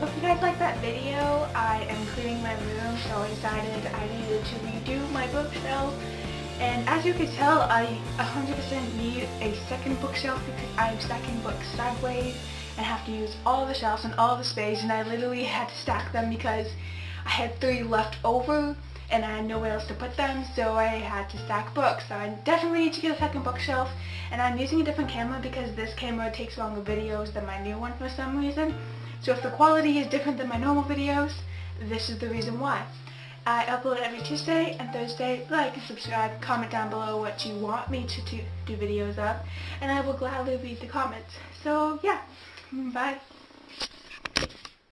guys liked that video, I am cleaning my room, so I decided I needed to redo my bookshelf. And as you can tell, I 100% need a second bookshelf because I'm stacking books sideways and have to use all the shelves and all the space and I literally had to stack them because I had three left over and I had nowhere else to put them so I had to stack books. So I definitely need to get a second bookshelf and I'm using a different camera because this camera takes longer videos than my new one for some reason. So if the quality is different than my normal videos, this is the reason why. I upload every Tuesday and Thursday. Like and subscribe. Comment down below what you want me to do videos of. And I will gladly read the comments. So yeah, bye.